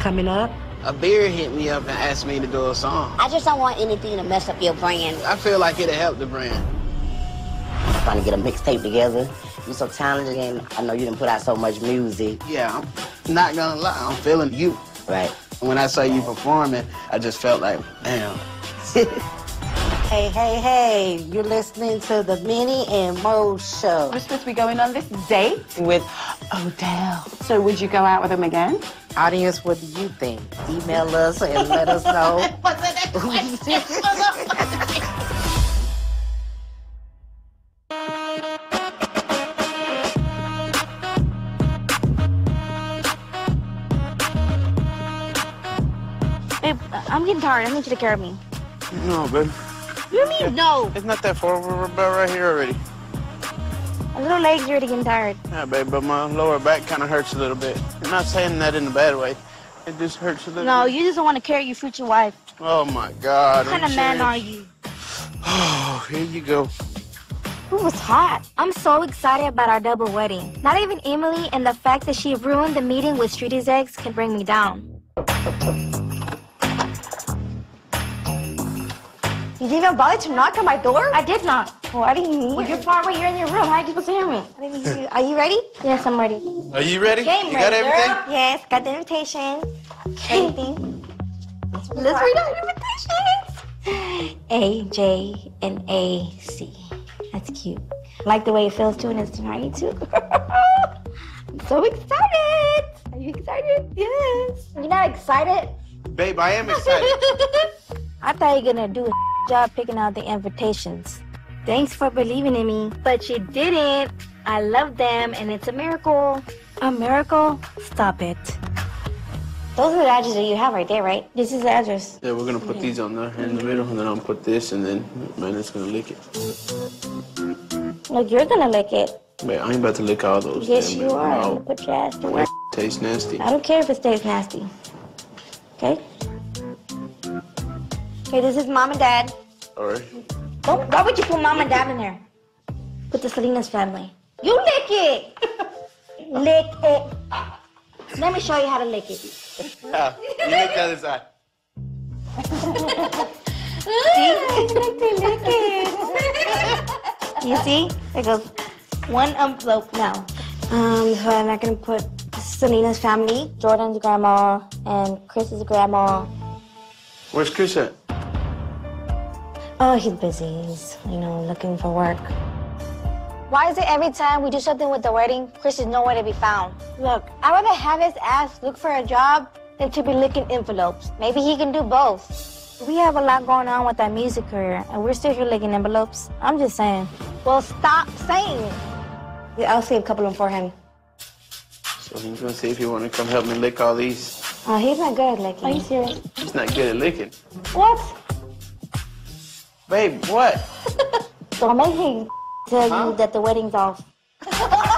coming up? A beard hit me up and asked me to do a song. I just don't want anything to mess up your brand. I feel like it'll help the brand. Trying to get a mixtape together. You're so talented, and I know you didn't put out so much music. Yeah, I'm not gonna lie, I'm feeling you. Right. When I saw you performing, I just felt like, damn. Hey, hey, hey, you're listening to the Minnie and Mo show. We're supposed to be going on this date with Oh, Odell. So would you go out with him again? Audience, what do you think? Email us and let us know. Babe, I'm getting tired. I need you to take care of me. No, baby. What do you mean, no? It's not that far. We're about right here already. My little legs are already getting tired. Yeah, babe, but my lower back kind of hurts a little bit. I'm not saying that in a bad way. It just hurts a little No, bit. you just don't want to carry your future wife. Oh, my God. What kind of man are you? Oh, here you go. It was hot. I'm so excited about our double wedding. Not even Emily and the fact that she ruined the meeting with Streety's ex can bring me down. You didn't even bother to knock on my door? I did not. Well, I didn't hear. Well, you're far away. You're in your room. How are you supposed to hear me? I didn't hear you. Are you ready? Yes, I'm ready. Are you ready? Game you got everything? girl. Yes, got the invitation. Everything. Let's read our invitations. A, J, and A, C. That's cute. I like the way it feels too, and it's tiny too. I'm so excited. Are you excited? Yes. You're not excited? Babe, I am excited. I thought you were gonna do a job picking out the invitations. Thanks for believing in me, but you didn't. I love them, and it's a miracle. A miracle? Stop it. Those are the addresses that you have right there, right? This is the address. yeah, we're gonna put these on there in the middle, and then I'll put this, and then man, it's gonna lick it. Look, you're gonna lick it. Babe, I ain't about to lick all those. Yes, damn you it. are. No. put your ass to work. Tastes nasty. I don't care if it stays nasty. Okay? Okay, this is mom and dad. All right. Don't, why would you put mom and dad in there? Put the Salinas family. You lick it! lick it. Let me show you how to lick it. Yeah, you lick the other side. You see? It goes one envelope now. Um, so I'm not gonna put Salinas family, Jordan's grandma, and Chris's grandma. Where's Chris at? Oh, he's busy. He's, you know, looking for work. Why is it every time we do something with the wedding, Chris is nowhere to be found? Look, I'd rather have his ass look for a job than to be licking envelopes. Maybe he can do both. We have a lot going on with our music career, and we're still here licking envelopes. I'm just saying. Well, stop saying it. Yeah, I'll save a couple of them for him. So he's gonna see if you want to come help me lick all these. Oh, he's not good at licking. Are you serious? He's not good at licking. What? Babe, what? Don't make him tell you that the wedding's off.